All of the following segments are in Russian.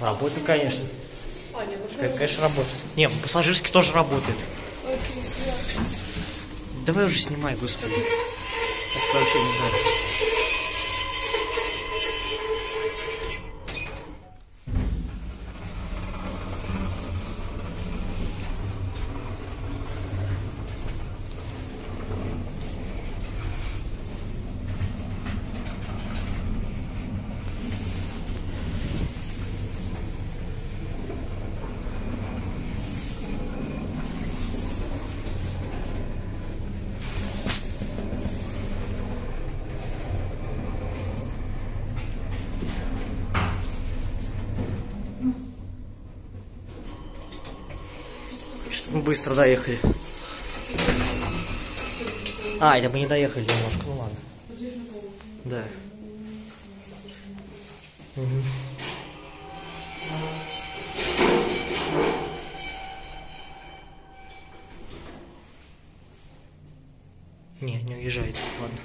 Работает, конечно. А, нет, ну К- Конечно, работает. Не, пассажирский тоже работает. Давай уже снимай, господи. Я вообще не знаю. Быстро доехали. А, это мы не доехали немножко, ну ладно. Да. Мгм. Не, не уезжает. Ладно.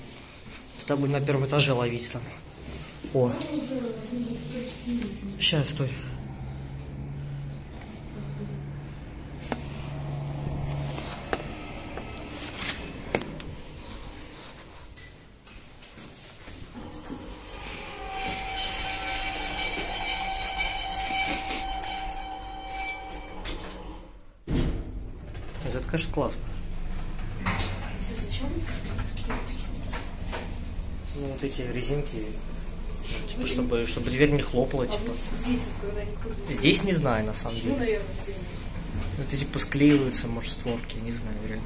Туда будем на первом этаже ловить там. О. Сейчас, стой. Конечно, классно. Ну, вот эти резинки, типа, чтобы, чтобы дверь не хлопала, А типа. вот здесь вот, когда они крутят. Здесь не знаю, на самом Ну, деле. наверное, Это типа склеиваются, может, створки, не знаю, реально.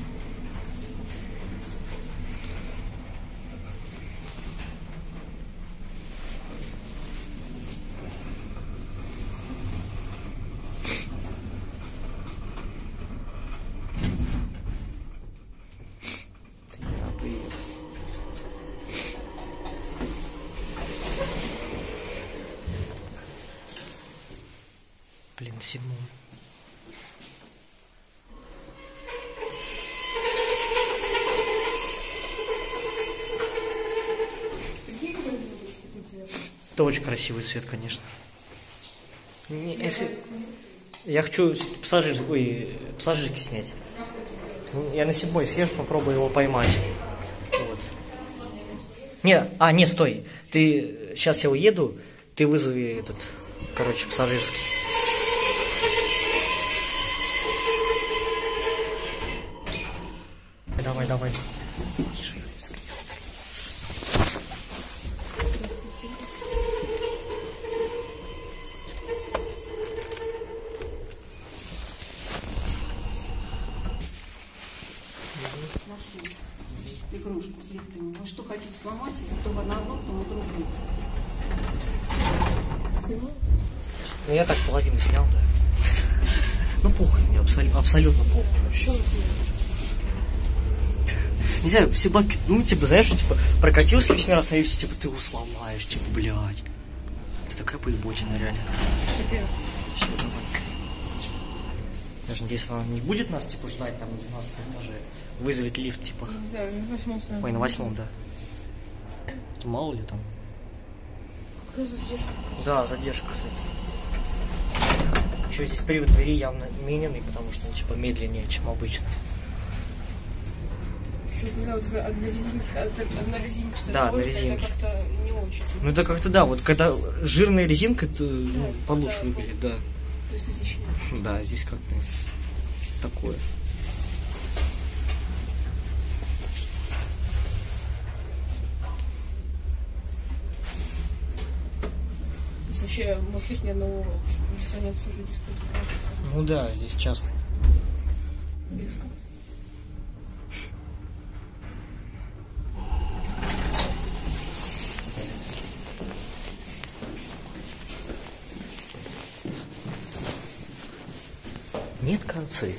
Блин, зеркало? Это очень красивый цвет, конечно. Не, если... Я хочу пассажир... Ой, пассажирский снять. Ну, Я на седьмой съезжу, попробую его поймать. Вот. Не, а, не, стой. Ты... Сейчас я уеду, ты вызови этот, короче, пассажирский. Давай, давай. Нашли игрушку с листами. Вы что хотите сломать? То на одном, то на другом. Ну я так половину снял, да. Ну похуй мне, абсолютно, абсолютно похуй вообще. Не знаю, все бабки, ну типа, знаешь, что, типа, прокатился лишний раз, а и все, типа, ты его сломаешь, типа, блядь. Это такая поеботина, реально. Все, давай. Я же надеюсь, она не будет нас, типа, ждать там на 12 этаже. Вызовет лифт, типа. Не знаю, на восьмом Ой, на восьмом, да. Это мало ли там. Какая задержка? Да, задержка, кстати. Еще здесь привод двери явно миненный, потому что он типа медленнее, чем обычно. Еще, не знаю, вот за однорезинчатая, однорезинчатая Да, однорезинчатая. Это как-то не очень Ну это как-то да, вот когда жирная резинка, то ну, Да, получше да. выглядит, да. То есть изящнее. Да, здесь как-то такое. Вообще Москве ни одного лица не дискотеку. Ну да, здесь часто. Близко. Нет концы.